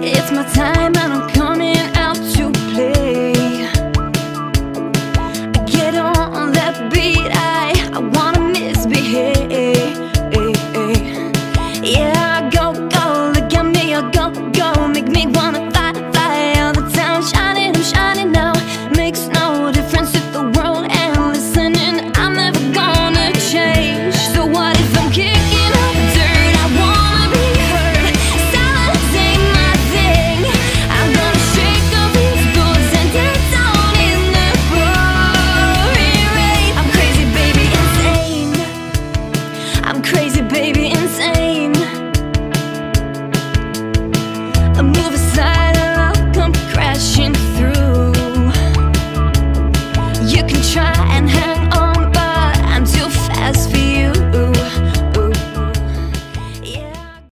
It's my time. I'm crazy